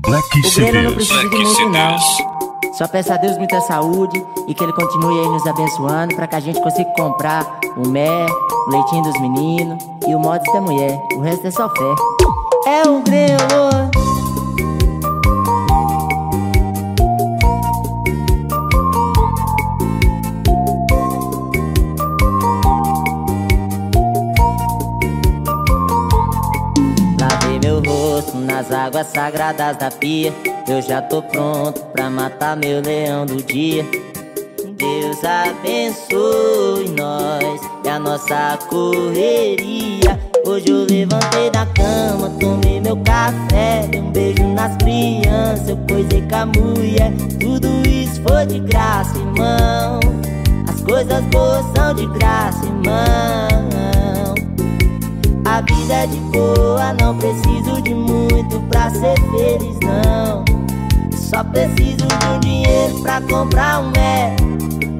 Black O Grêmio não CDs. precisa de muito não Só peça a Deus muita saúde E que ele continue aí nos abençoando Pra que a gente consiga comprar o mé, o leitinho dos meninos E o mods da mulher, o resto é só fé. É o Grêmio nas águas sagradas da pia. Eu já tô pronto pra matar meu leão do dia. Deus abençoe nós e a nossa correria. Hoje eu levantei da cama, tomei meu café, dei um beijo nas crianças, eu coisei com a mulher. Tudo isso foi de graça, irmão. As coisas boas são de graça, irmão. A vida é de boa, não preciso de muito pra ser feliz, não. Só preciso de um dinheiro pra comprar um mé.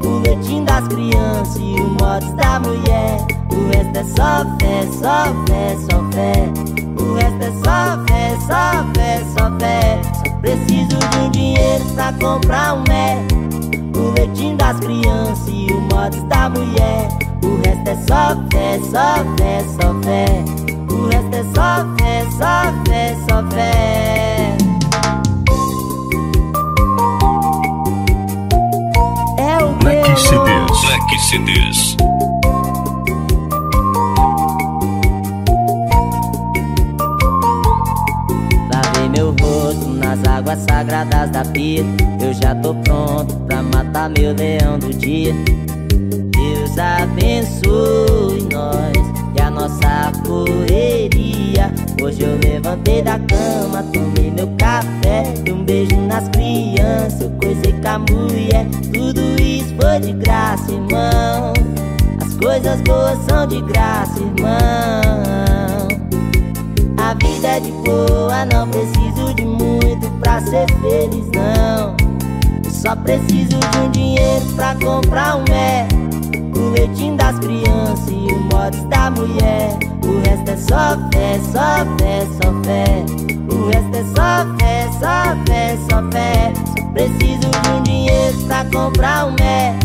O leitinho das crianças e o mods da mulher. O resto é só fé, só fé, só fé. O resto é só fé, só fé, só fé. Só preciso de um dinheiro pra comprar um mé. O leitinho das crianças e o mods da mulher. O resto é só fé, só fé, só fé. O resto é só fé, só fé, só fé. É o Black CDs. Black CDs. Lavei meu rosto nas águas sagradas da pia. Eu já tô pronto pra matar meu leão do dia. Deus abençoe nós e a nossa correria. Hoje eu levantei da cama, tomei meu café, dei um beijo nas crianças, eu coisei com a mulher. Tudo isso foi de graça, irmão. As coisas boas são de graça, irmão. A vida é de boa, não preciso de muito pra ser feliz, não. Só preciso de um dinheiro pra comprar um mé. Leitinho das crianças e o mods da mulher. O resto é só fé, só fé, só fé. O resto é só fé, só fé, só fé. Só preciso de um dinheiro pra comprar um mé.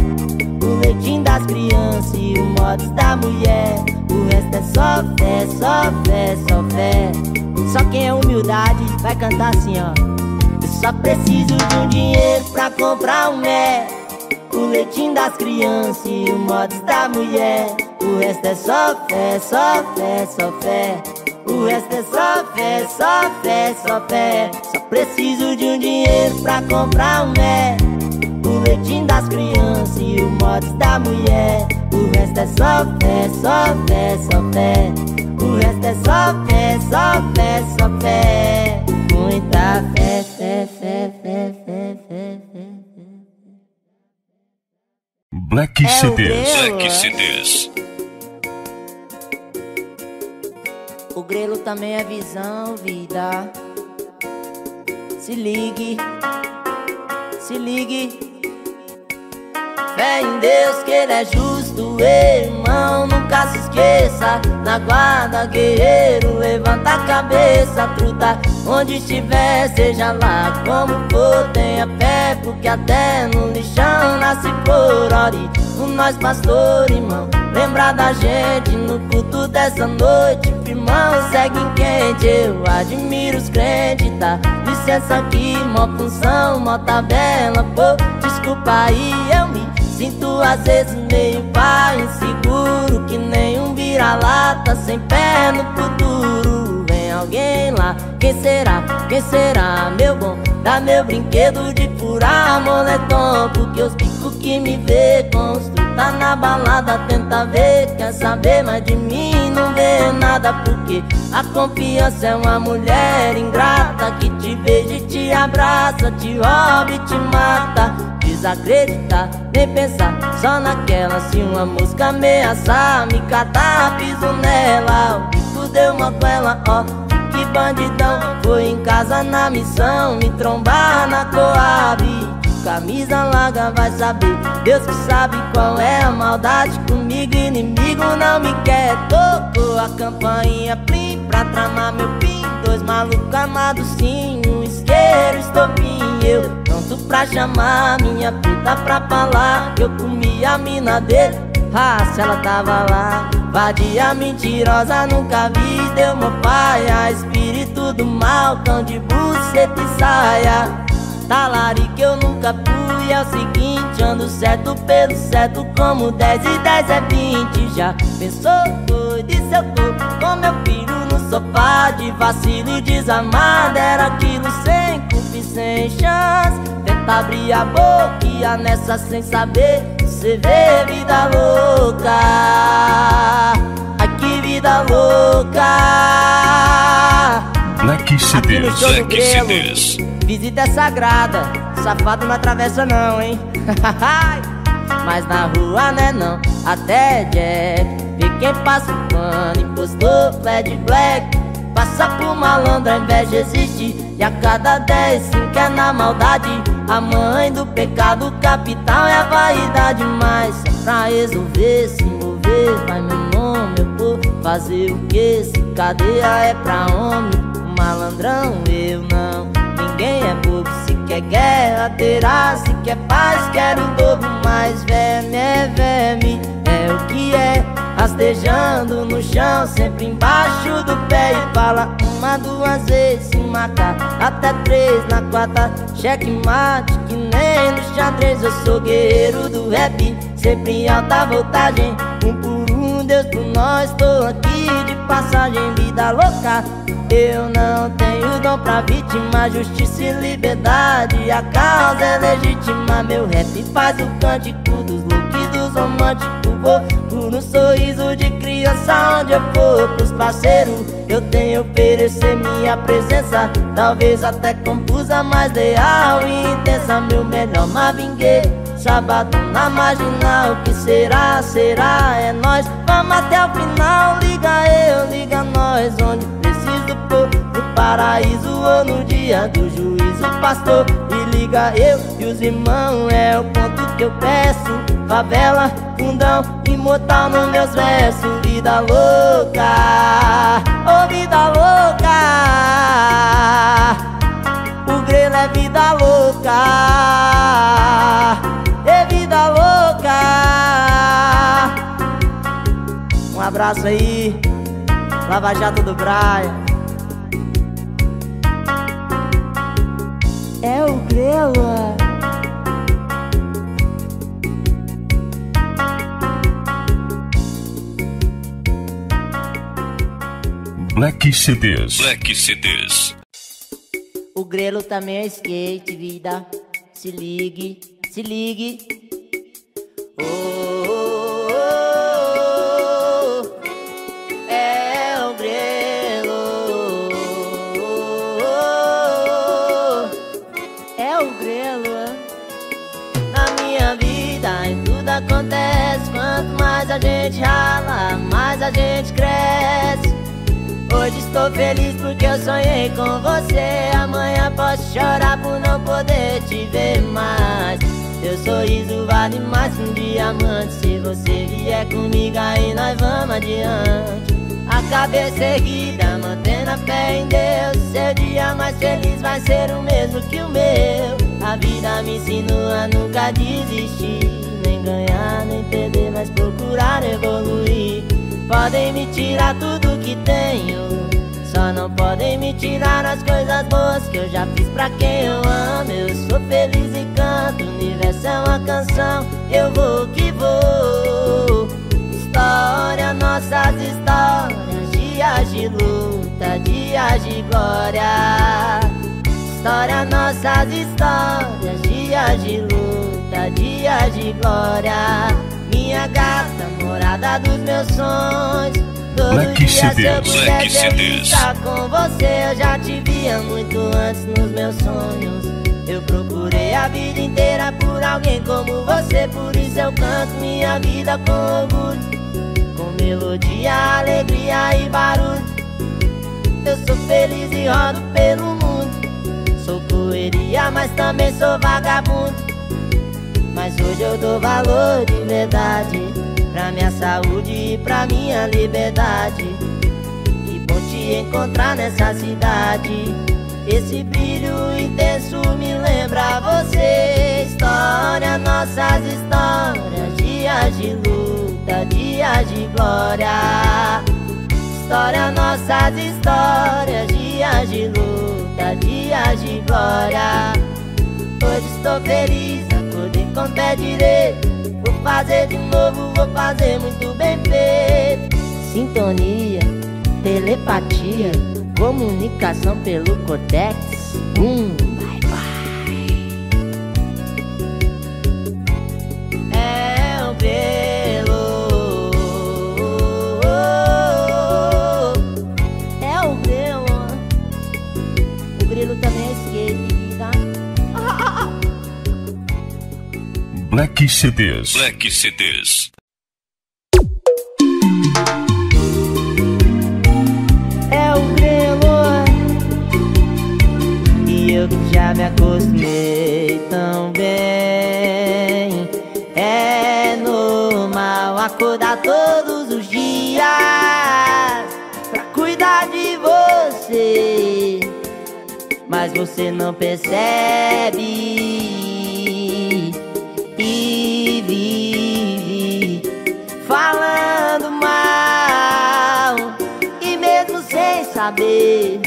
O leitinho das crianças e o mods da mulher. O resto é só fé, só fé, só fé. Só quem é humildade vai cantar assim, ó. Só preciso de um dinheiro pra comprar um mé. O leitinho das crianças e o mods da mulher. O resto é só fé, só fé, só fé. O resto é só fé, só fé, só fé. Só preciso de um dinheiro pra comprar um mé. O leitinho das crianças e o mods da mulher. O resto é só fé, só fé, só fé. O resto é só fé, só fé, só fé. Muita fé, fé, fé, fé, fé, fé, Black É CDs. Black CDs. O grelo também é visão, vida. Se ligue, se ligue. Fé em Deus que Ele é justo, irmão. Nunca se esqueça. Na guarda, guerreiro, levanta a cabeça, truta. Onde estiver, seja lá como for, tenha fé, porque até no lixão nasce por ori. O nós, pastor, irmão, lembra da gente no culto dessa noite, irmão. Segue em quente, eu admiro os crentes, tá? Licença aqui, mó função, mó tabela, pô. Desculpa aí, eu às vezes meio pai inseguro Que nem um vira-lata sem pé no futuro. Vem alguém lá, quem será, quem será? Meu bom Dá meu brinquedo de furar moletom Porque os picos que me vê construir Tá na balada, tenta ver, quer saber mais de mim? Não vê nada porque a confiança é uma mulher ingrata Que te beija e te abraça, te rouba e te mata Desacreditar, nem pensar só naquela. Se uma música ameaçar, me catar, piso nela. O bico deu uma com ela, ó Que bandidão, foi em casa na missão Me trombar na Coab. Camisa larga vai saber Deus que sabe qual é a maldade. Comigo inimigo não me quer. Tocou a campainha plim Pra tramar meu pin Dois malucos armados sim Um esquerdo tudo pra chamar minha preta pra falar. Eu comi a mina dele, ah, se ela tava lá. Vadia mentirosa, nunca vi, deu uma paia Espírito do mal, cão de buceta e saia. Talari que eu nunca fui, é o seguinte Ando certo pelo certo, como 10 e 10 é 20 Já pensou, doido, e se eu tô com meu filho? no sofá De vacilo e desamado, era aquilo sem culpa e sem chance. Tenta abrir a boca, nessa sem saber. Cê vê vida louca. Ai que vida louca. Black CDs Black CDs Visita é sagrada. Safado não atravessa não, hein Mas na rua né não? Até Jack. O pano Impostor, flat black. Passa por malandro, a inveja existe E a cada dez, cinco é na maldade. A mãe do pecado capital é a vaidade. Mas pra resolver, se envolver Vai meu nome, eu vou fazer o que? Se cadeia é pra homem Malandrão, eu não Ninguém é bobo, se quer guerra terá Se quer paz, quero o dobro Mas verme é verme, é o que é Rastejando no chão, sempre embaixo do pé. E fala uma, duas vezes, se matar Até três, na quarta, cheque mate Que nem no xadrez, eu sou guerreiro do rap. Sempre em alta voltagem, um por um, Deus por nós Tô aqui de passagem, vida louca eu não tenho dom pra vítima, justiça e liberdade. A causa é legítima, meu rap faz o cântico dos e dos românticos. Vou por um sorriso de criança onde eu for pros parceiros. Eu tenho oferecer minha presença Talvez até confusa, mas leal e intensa. Meu melhor Marvin Sábado na marginal, o que será, será, é nós. Vamos até o final, liga eu, liga nós. Onde preciso pôr, no paraíso ou no dia do juízo. Pastor, e liga eu e os irmãos, é o ponto que eu peço. Favela, fundão, imortal nos meus versos. Vida louca, oh vida louca. O grelo é vida louca É vida louca. Um abraço aí Lava Jato do Braia É o grelo Black CDs. Black CDs. O grelo também é skate, vida. Se ligue, se ligue. Gente rala, mais a gente cresce. Hoje estou feliz porque eu sonhei com você. Amanhã posso chorar por não poder te ver mais. Teu sorriso vale mais que um diamante. Se você vier comigo aí nós vamos adiante cabeça erguida, mantendo a fé em Deus. Seu dia mais feliz vai ser o mesmo que o meu. A vida me ensinou a nunca desistir. Nem ganhar, nem perder, mas procurar evoluir. Podem me tirar tudo que tenho. Só não podem me tirar as coisas boas Que eu já fiz pra quem eu amo. Eu sou feliz e canto O universo é uma canção. Eu vou que vou. História, nossas histórias Dias de luta, dias de glória História, nossas histórias Dias de luta, dias de glória Minha gata morada dos meus sonhos. Todo Black dia CDs. se eu pudesse estar com você, eu já te via muito antes nos meus sonhos. Eu procurei a vida inteira por alguém como você, por isso eu canto minha vida com orgulho. Melodia, alegria e barulho. Eu sou feliz e rodo pelo mundo. Sou correria, mas também sou vagabundo. Mas hoje eu dou valor de verdade Pra minha saúde e pra minha liberdade Que bom te encontrar nessa cidade Esse brilho intenso me lembra você nossas histórias, dias de luta, dias de glória. História, nossas histórias, dias de luta, dias de glória. Hoje estou feliz, acordei com pé direito. Vou fazer de novo, vou fazer muito bem feito. Sintonia, telepatia, comunicação pelo cortex. Hum, Black CDs. Black CDs. É o grelo E eu que já me acostumei tão bem É normal acordar todos os dias Pra cuidar de você Mas você não percebe sem saber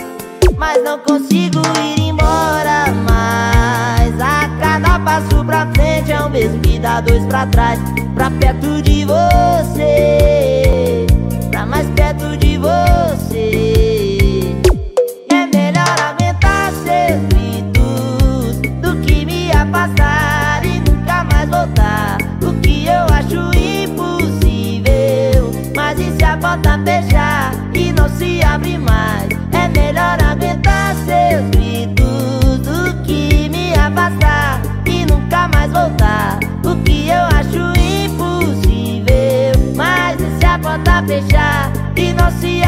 Mas não consigo ir embora mais. A cada passo pra frente é o mesmo que dá dois pra trás Pra perto de você Pra mais perto de você. É melhor aguentar seus gritos Do que me afastar e nunca mais voltar. O que eu acho impossível Mas e se a porta fechar É melhor aguentar seus gritos Do que me afastar e nunca mais voltar. O que eu acho impossível Mas e se a porta fechar e não se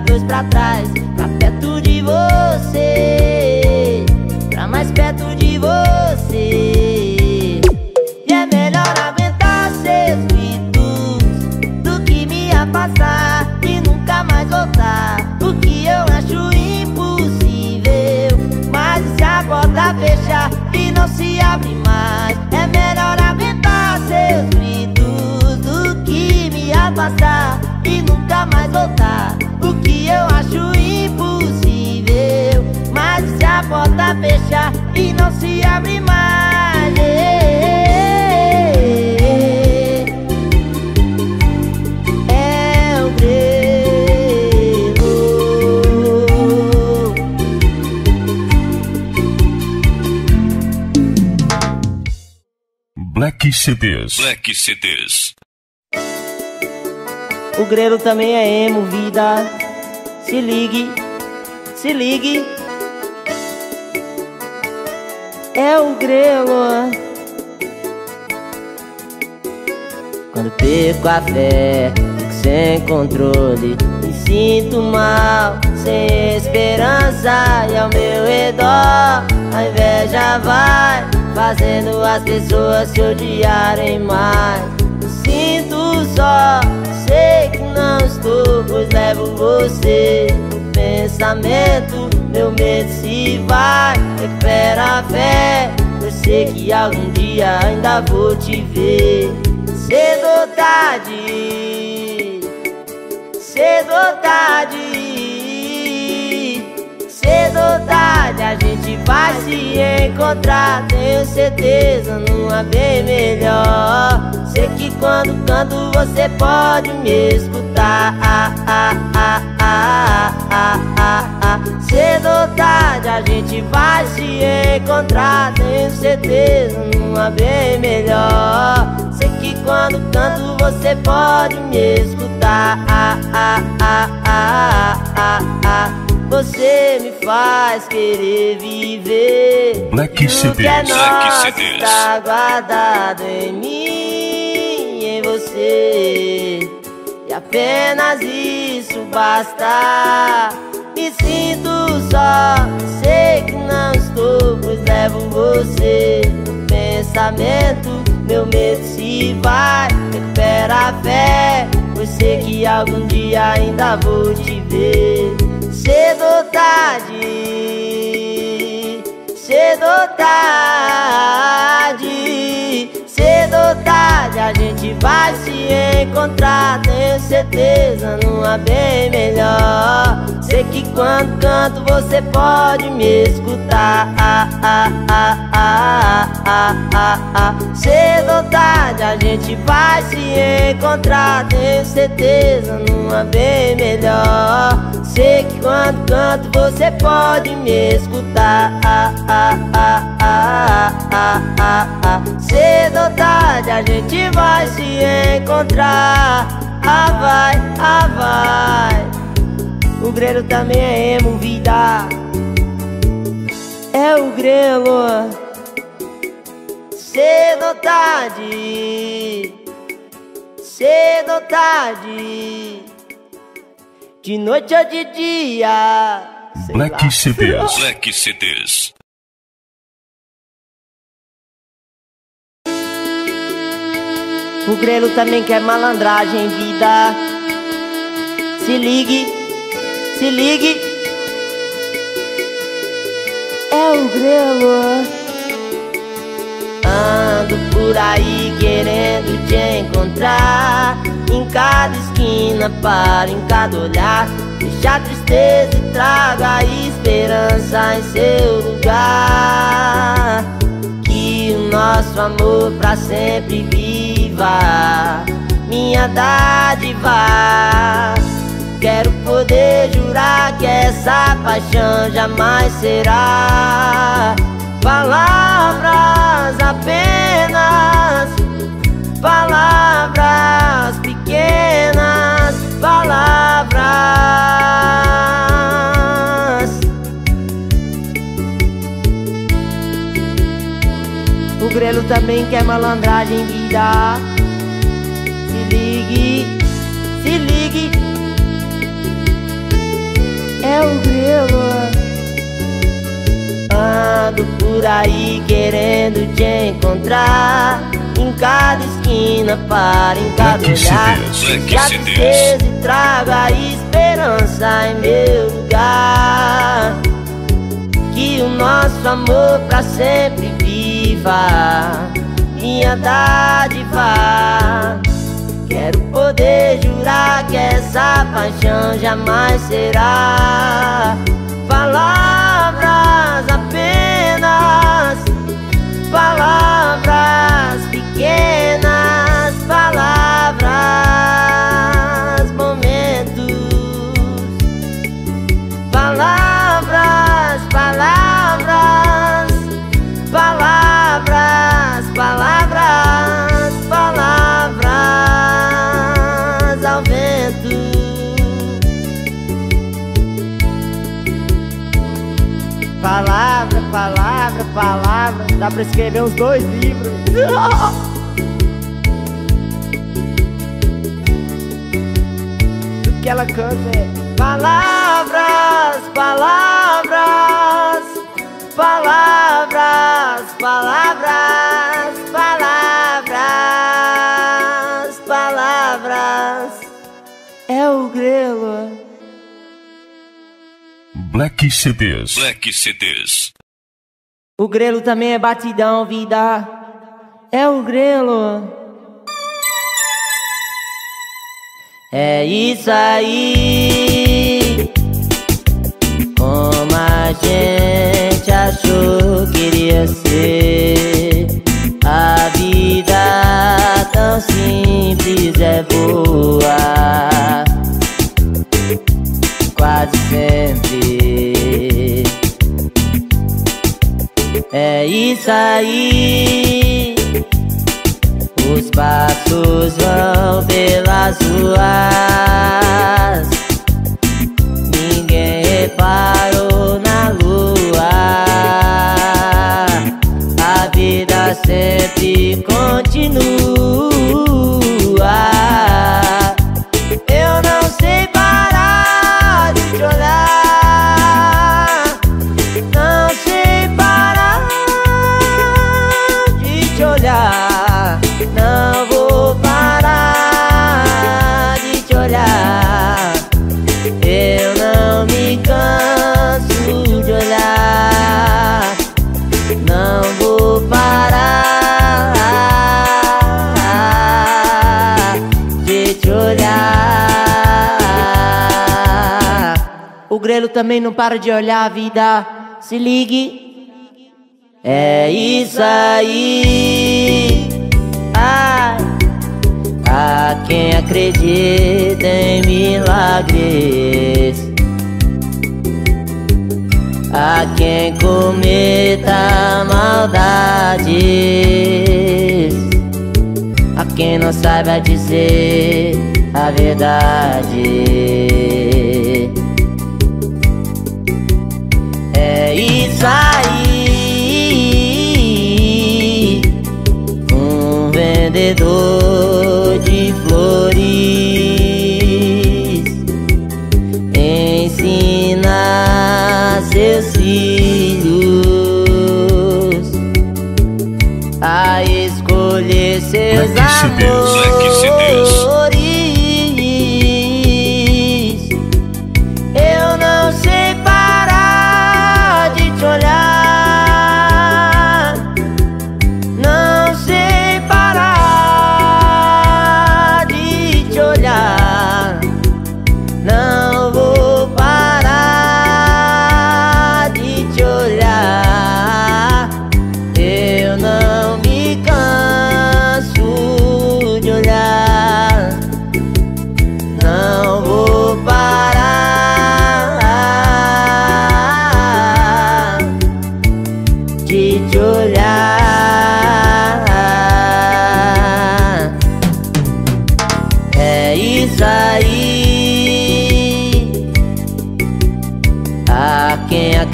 dois pra trás Black CDs. Black CDs. O grelo também é emo, vida. Se ligue, se ligue. É o grelo. Quando perco a fé, fico sem controle. Me sinto mal, sem esperança. E ao meu redor, a inveja vai fazendo as pessoas se odiarem mais. Sinto só, sei que não estou, pois levo você no pensamento. Meu medo se vai, recupera a fé. Eu sei que algum dia ainda vou te ver. Cedo ou tarde, cedo ou tarde, cedo ou tarde vai se encontrar. Tenho certeza numa bem melhor. Sei que quando canto você pode me escutar. Cedo ou tarde a gente vai se encontrar Tenho certeza numa bem melhor Sei que quando canto você pode me escutar Você me faz querer viver. Black que é Black CDs. tá guardado em mim e em você. E apenas isso basta. Me sinto só, sei que não estou Pois levo você. Pensamento Meu medo se vai, recupera a fé Pois sei que algum dia ainda vou te ver Cedo ou tarde Cedo ou tarde, cedo ou tarde a gente vai se encontrar Tenho certeza numa bem melhor que quando canto você pode me escutar. Cedo ou tarde a gente vai se encontrar Tenho certeza numa bem melhor. Sei que quando canto você pode me escutar. Cedo ou tarde a gente vai se encontrar. Ah vai, ah vai O grelo também é emo, vida É o grelo Cedo ou tarde Cedo ou tarde De noite ou de dia lá. Black CDs. Black CDs. O grelo também quer malandragem, vida. Se ligue, se ligue. É o grelo. Ando por aí querendo te encontrar. Em cada esquina, para em cada olhar. Deixa a tristeza e traga a esperança em seu lugar. Que o nosso amor pra sempre viva Minha dádiva Quero poder jurar que essa paixão jamais será. Palavras apenas Palavras pequenas Palavras. O grelo também quer malandragem, vida. Se ligue, É o grelo Ando por aí querendo te encontrar. Em cada esquina, para em cada Black olhar. Que a tristeza e traga a esperança em meu lugar. Que o nosso amor pra sempre viva. Minha dádiva Quero poder jurar que essa paixão jamais será. Palavras pra escrever uns dois livros. Tudo que ela canta é palavras, palavras, palavras, palavras, palavras, palavras. É o grelo. Black CDs. Black CDs. O grelo também é batidão, vida. É o grelo. É isso aí. Como a gente achou que iria ser. A vida tão simples é boa. Quase sempre É isso aí. Os passos vão pelas ruas. Ninguém reparou na lua. A vida sempre continua. grelo também não para de olhar a vida. Se ligue. É isso aí. Ai. A quem acredita em milagres. A quem cometa maldades. A quem não saiba dizer a verdade. Aí Um vendedor de flores Ensina seus filhos A escolher seus amores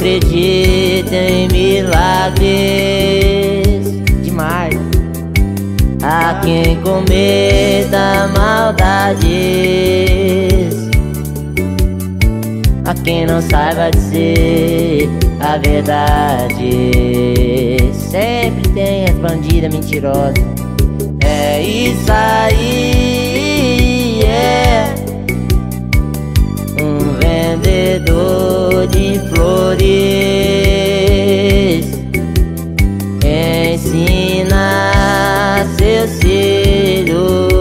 acredita em milagres demais. A quem cometa maldades, a quem não saiba dizer a verdade. Sempre tem as bandidas mentirosas. É isso aí, é um vendedor de flores ensina seus filhos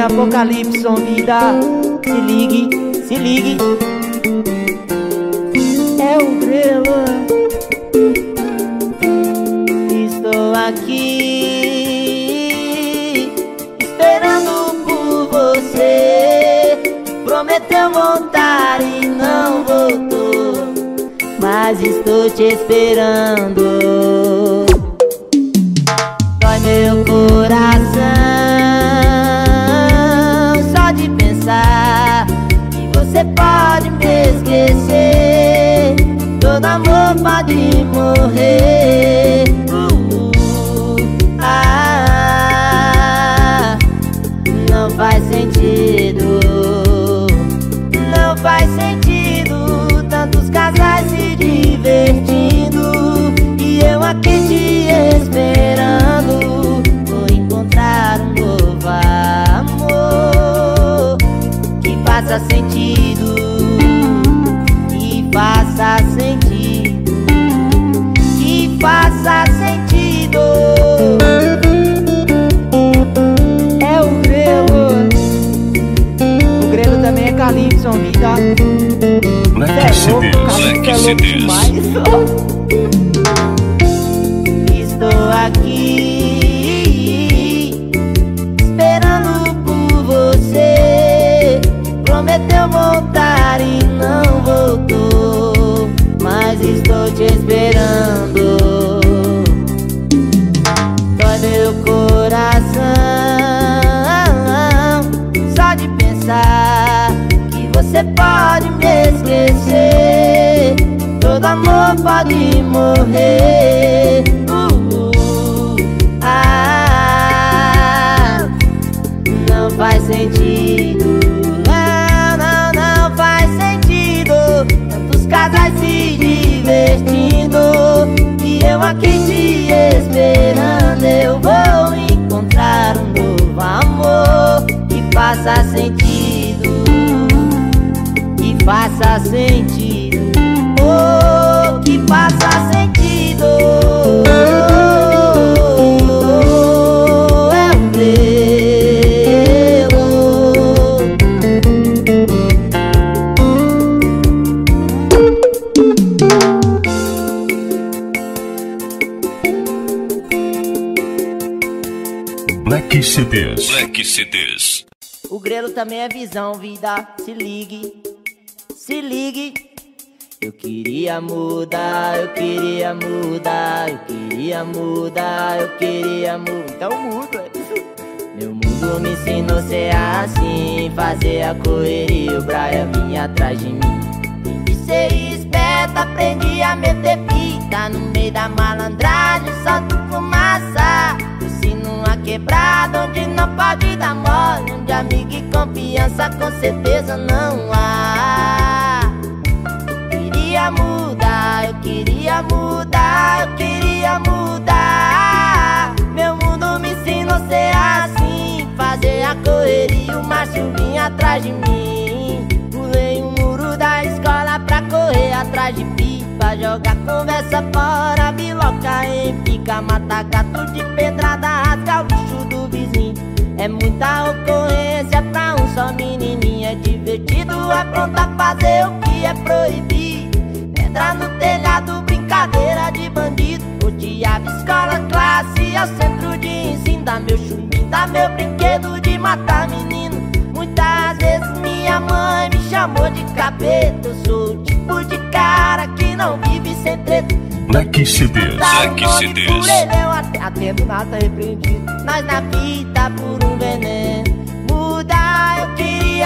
apocalipse, vida. Se ligue, se ligue. É o grelo. Estou aqui esperando por você. Prometeu voltar e não voltou. Mas estou te esperando morrer. ensinar. Pode morrer. Uh, uh, ah, Não faz sentido. Não, não, não faz sentido. Tantos casais se divertindo. E eu aqui te esperando. Eu vou encontrar um novo amor Que faça sentido. Que faça sentido também é visão, vida. Se ligue, se ligue. Eu queria mudar, eu queria mudar, eu queria mudar, eu queria mudar. Então muda. Meu mundo me ensinou ser assim, fazer a correria, o Braia vinha atrás de mim. E ser esperto, aprendi a meter fita no meio da malandragem, solto fumaça. Quebrada onde não pode dar mole, onde amigo e confiança com certeza não há. Eu queria mudar, eu queria mudar, eu queria mudar. Meu mundo me ensinou a ser assim, fazer a correria, o macho vinha atrás de mim. Pulei o muro da escola pra correr atrás de pipa, jogar conversa fora, biloca em pica, matar gato de pedrada, muita ocorrência pra um só menininho, é divertido aprontar fazer o que é proibido. Pedra no telhado, brincadeira de bandido. Odiava escola, classe, ao centro de ensino. Dá meu chumbinho, dá meu brinquedo de matar menino. Muitas vezes minha mãe me chamou de capeta. Eu sou o tipo de cara que não vive sem treta. Black CDs. Black CDs. por ele, eu até atendo nada repreendido. Nós na vida por um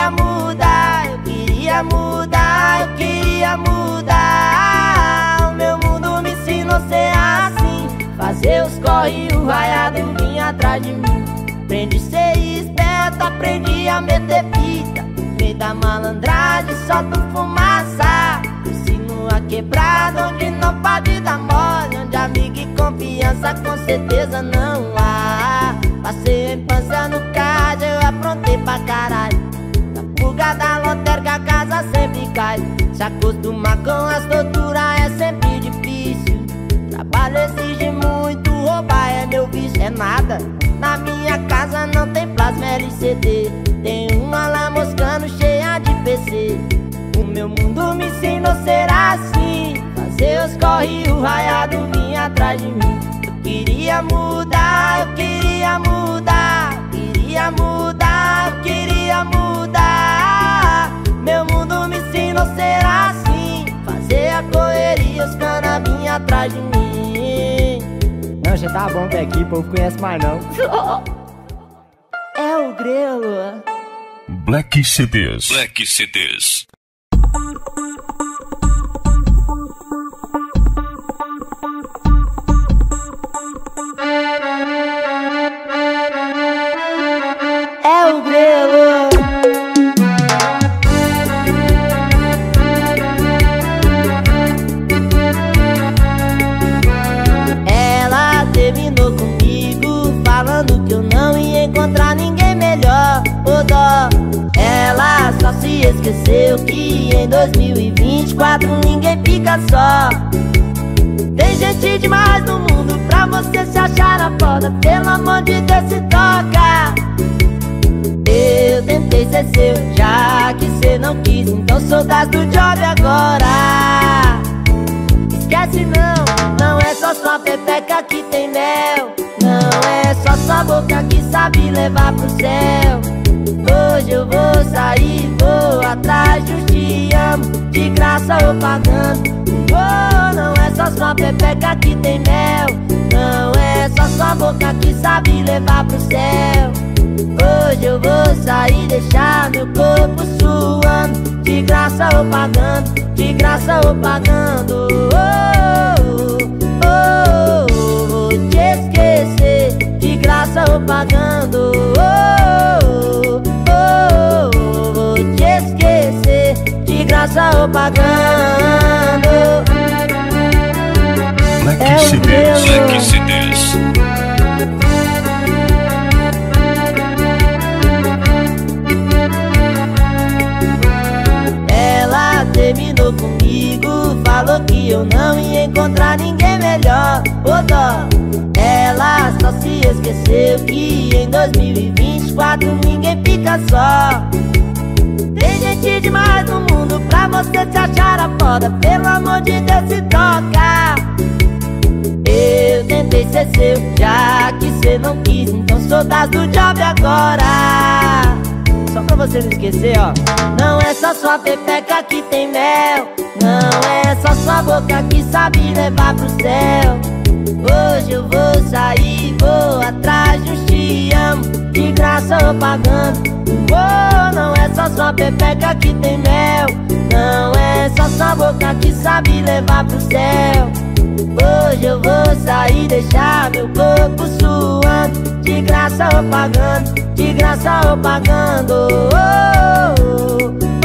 queria mudar, eu queria mudar, eu queria mudar. O meu mundo me ensinou ser assim. Fazer os corre e o raiado vinha atrás de mim. Aprendi ser esperto, aprendi a meter fita. Meio da malandragem, solto fumaça. Ensino a quebrada onde não pode dar mole. Onde amigo e confiança com certeza não há. Passei a infância no CAD, eu aprontei pra caralho. Se acostumar com as torturas é sempre difícil. Trabalho exige muito, roubar é meu vício, é nada. Na minha casa não tem plasma LCD. Tem uma lá moscando cheia de PC. O meu mundo me ensinou ser assim. Fazer os corre, o raiado vinha atrás de mim. Eu queria mudar, eu queria mudar. Queria mudar, eu queria mudar. Atrás de mim. Não, já tá bom até aqui, o povo conhece mais não. É o grelo. Black CDs. Black CDs. 2024 ninguém fica só. Tem gente demais no mundo pra você se achar na foda Pelo amor de Deus se toca. Eu tentei ser seu, já que cê não quis Então sou das do job agora. Esquece não, não é só sua pepeca que tem mel. Não é só sua boca que sabe levar pro céu. Hoje eu vou sair, vou um te amo. De graça ou pagando. Oh, não é só sua pepeca que tem mel. Não é só sua boca que sabe levar pro céu. Hoje eu vou sair, deixar meu corpo suando. De graça ou pagando, de graça ou pagando. Oh, oh, oh, oh, vou te esquecer. De graça ou pagando graça ou pagando. Black é CDs, Black CDs Ela terminou comigo Falou que eu não ia encontrar ninguém melhor. Ô dó. Ela só se esqueceu que em 2024 ninguém fica só tem gente demais no mundo pra você se achar a foda Pelo amor de Deus se toca. Eu tentei ser seu, já que cê não quis Então sou das do job agora. Só pra você não esquecer, ó. Não é só sua pepeca que tem mel Não é só sua boca que sabe levar pro céu. Hoje eu vou sair, vou atrás de um te amo De graça ou pagando Oh, não é só sua pepeca que tem mel. Não é só sua boca que sabe levar pro céu. Hoje eu vou sair, deixar meu corpo suando. De graça ou pagando, de graça ou pagando. Oh,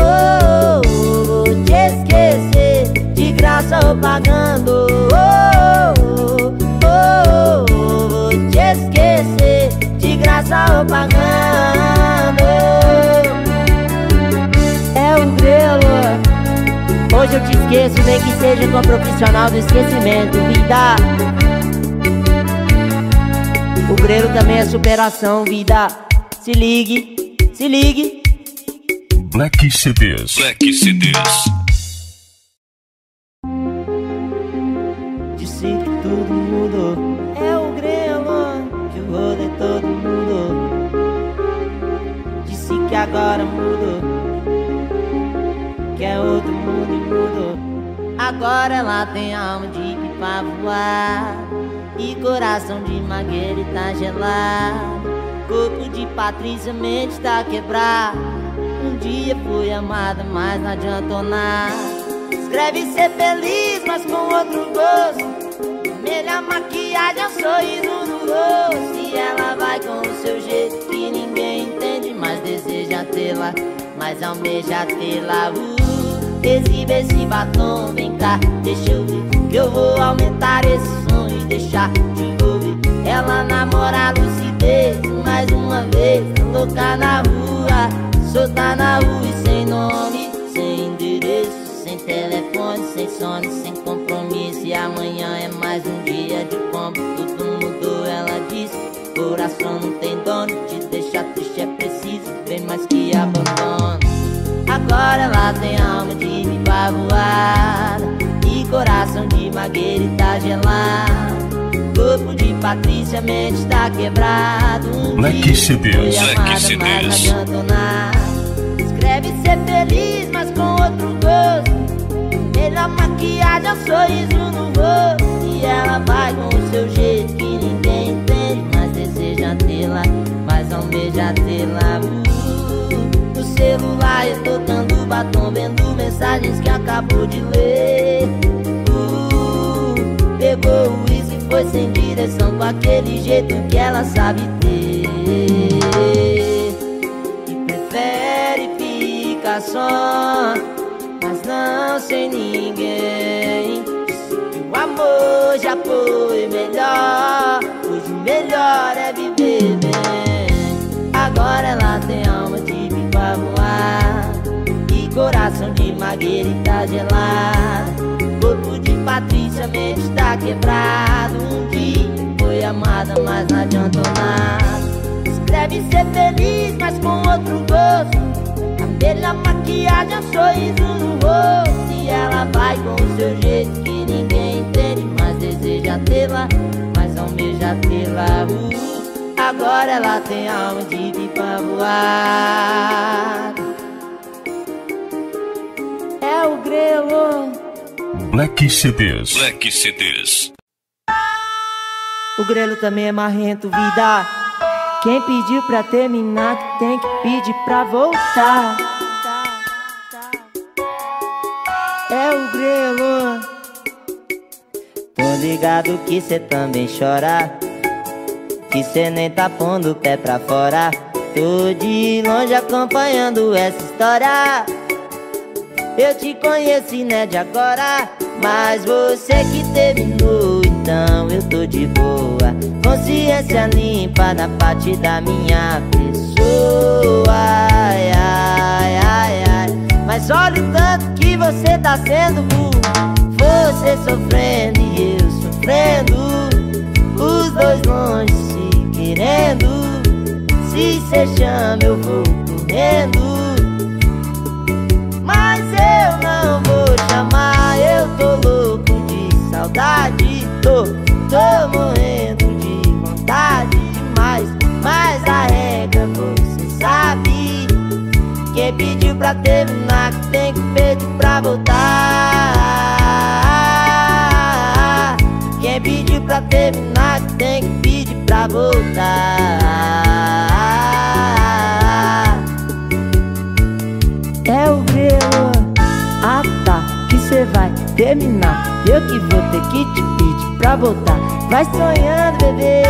oh, oh, Vou te esquecer, de graça ou pagando. Oh, oh, oh, oh, Vou te esquecer, de graça ou pagando Hoje eu te esqueço, nem que seja com a profissional do esquecimento, vida. O grelo também é superação, vida. Se ligue, se ligue. Black CDs Black CDs Disse que tudo mudou. É o grelo que o rolê todo mudou Disse que agora mudou. Que é outro mundo Agora ela tem alma de pipa voar. E coração de magueira tá gelado. Corpo de Patrícia, mente tá quebrado Um dia fui amada, mas não adiantou nada. Escreve ser feliz, mas com outro gosto. Melhor maquiagem um sorriso no rosto. E ela vai com o seu jeito que ninguém entende Mas deseja tê-la, mas almeja tê-la. Exibe esse batom, vem cá, deixa eu ver Que eu vou aumentar esse som e deixar de envolver. Ela namora a lucidez, mais uma vez. Louca na rua, solta na rua e sem nome Sem endereço, sem telefone, sem sono, sem compromisso. E amanhã é mais um dia de pombo, tudo mudou, ela disse. Coração não tem dono, te deixar triste é preciso Bem mais que abandono Agora ela tem alma de pipa voada E coração de magueira e tá gelado. Corpo de Patrícia, mente tá quebrado. Um Black CDs, Black CDs Escreve ser feliz, mas com outro gosto. Melhor maquiagem é um sorriso no rosto. E ela vai com o seu jeito que ninguém entende Mas deseja tê-la, mas almeja tê-la tô dando batom vendo mensagens que acabou de ler. Uh, Pegou o isso e foi sem direção Com aquele jeito que ela sabe ter. E prefere ficar só Mas não sem ninguém. O amor já foi melhor Hoje o melhor é viver bem. Agora ela tem Coração de Marguerita gelado. Corpo de Patrícia, mente está quebrado. Um dia foi amada, mas não adiantou nada. Escreve ser feliz, mas com outro gosto. Abelha, maquiagem, um sorriso no rosto. E ela vai com o seu jeito que ninguém entende Mas deseja tê-la, mas almeja tê-la. Uh, Agora ela tem alma de pipa voar O grelo. Black CDs Black CDs O grelo também é marrento, vida. Quem pediu pra terminar que tem que pedir pra voltar. É o grelo. Tô ligado que cê também chora que cê nem tá pondo o pé pra fora. Tô de longe acompanhando essa história Eu te conheci, né, de agora Mas você que terminou, então eu tô de boa. Consciência limpa na parte da minha pessoa. Ai, ai, ai, ai. Mas olha o tanto que você tá sendo Você sofrendo e eu sofrendo. Os dois longe querendo. Se cê chama eu vou correndo tô louco de saudade Tô, tô morrendo de vontade demais. Mas a regra você sabe Quem pediu pra terminar que tem que pedir pra voltar. Quem pediu pra terminar que tem que pra voltar terminar Eu que vou ter que te pedir pra voltar. Vai sonhando, bebê.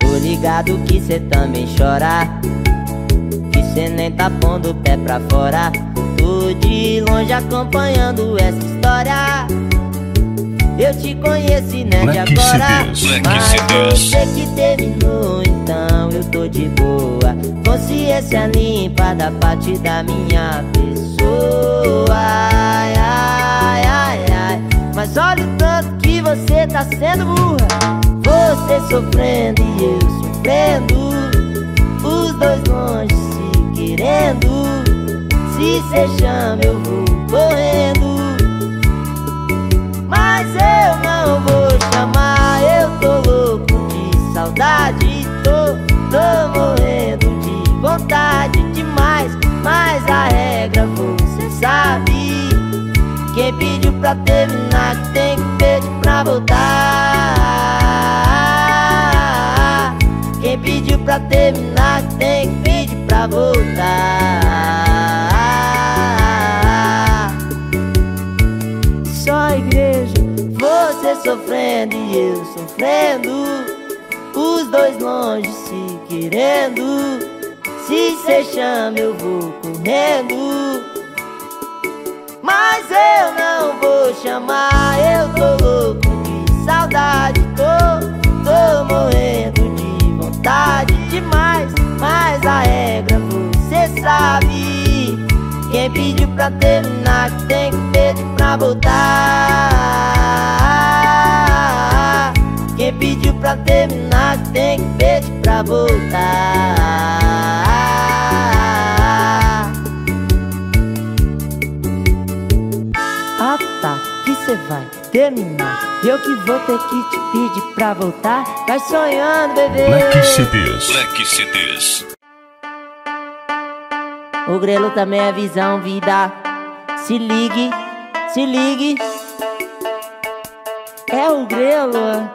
Tô ligado que cê também chora Que cê nem tá pondo o pé pra fora. De longe acompanhando essa história. Eu te conheci, né, Black de agora Mas você que terminou, então eu tô de boa Consciência limpa da parte da minha pessoa. Ai, ai, ai, ai. Mas olha o tanto que você tá sendo burra. Você sofrendo e eu sofrendo. Os dois longe se querendo. Se cê chama eu vou correndo. Mas eu não vou chamar. Eu tô louco de saudade. Tô, tô morrendo vontade demais Mas a regra você sabe. Quem pediu pra terminar tem que pedir pra voltar. Quem pediu pra terminar tem que pedir pra voltar. Sofrendo e eu sofrendo. Os dois longe se querendo Se cê chama eu vou correndo. Mas eu não vou chamar Eu tô louco de saudade. Tô, tô morrendo de vontade demais. Mas a regra você sabe Quem pediu pra terminar tem que pedir pra voltar. Quem pediu pra terminar tem que pedir pra voltar que cê vai terminar. Eu que vou ter que te pedir pra voltar. Vai sonhando, bebê. Black CDs Black CDs O grelo também é visão, vida. Se ligue, se ligue. É o grelo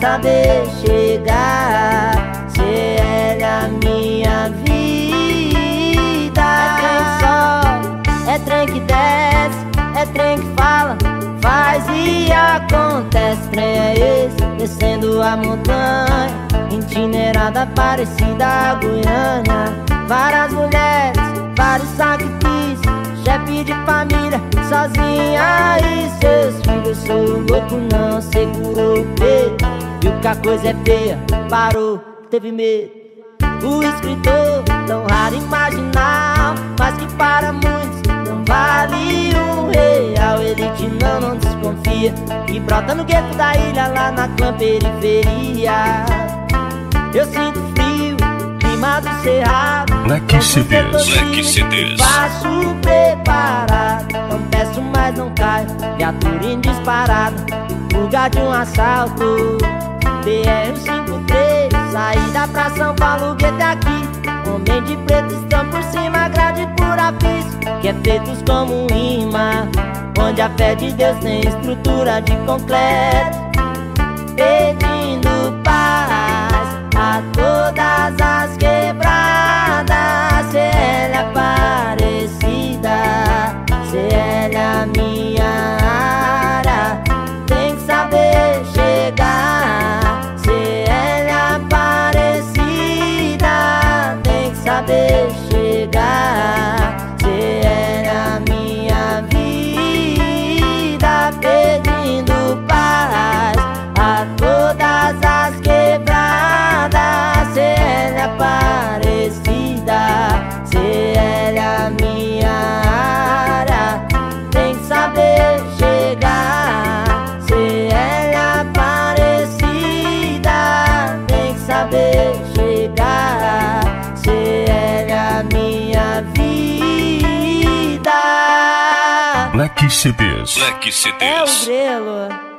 saber chegar. se é a minha vida. É trem só, é trem que desce, é trem que fala, faz e acontece. Trem é esse, descendo a montanha, itinerada parecida a Goiânia. Várias mulheres, vários sacrifícios, chefe de família, sozinha e seus filhos. Sou louco, não sei o peito. Viu que a coisa é feia, parou, teve medo. O escritor, tão raro imaginar Mas que para muitos não vale um real. Ele te não, não desconfia E brota no gueto da ilha, lá na clã periferia Eu sinto frio, clima do cerrado. Black CDs. Black CDs. Passo preparado, não peço mas não caio. Viatura em disparado, lugar de um assalto BR-153, saída pra São Paulo, gueto aqui Homem de preto estão por cima, grade por aviso Que é feitos como imã Onde a fé de Deus tem estrutura de concreto. Pedindo paz a todas as quebradas vida Black CDs. É o CDs. grelo